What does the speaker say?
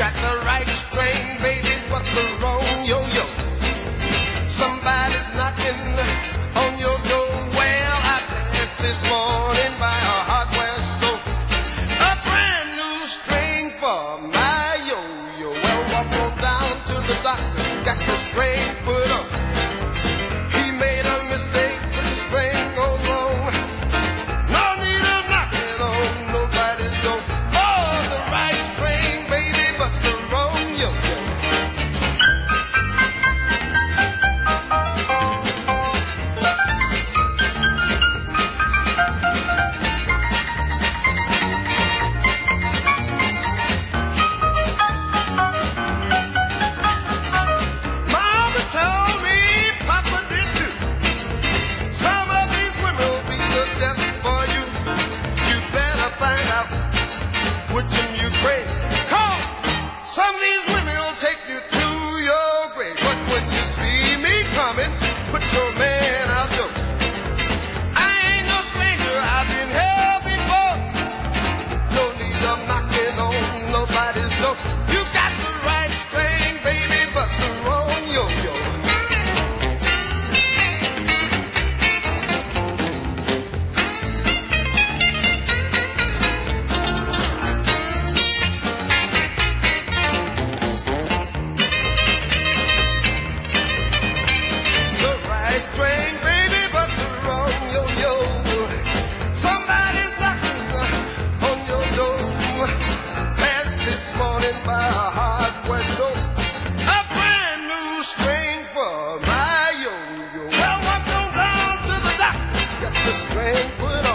got the right strain, baby, but the wrong yo-yo. Somebody's knocking on your door. Well, I passed this morning by a hardware store. A brand new string for my yo-yo. Well, walk on down to the doctor, got this strange, baby, but the wrong, yo, yo. Somebody's knocking oh, on your door. Passed this morning by a hard west door. A brand new string for my yo, yo. Well, I'm going down to the dock. Got the string put on.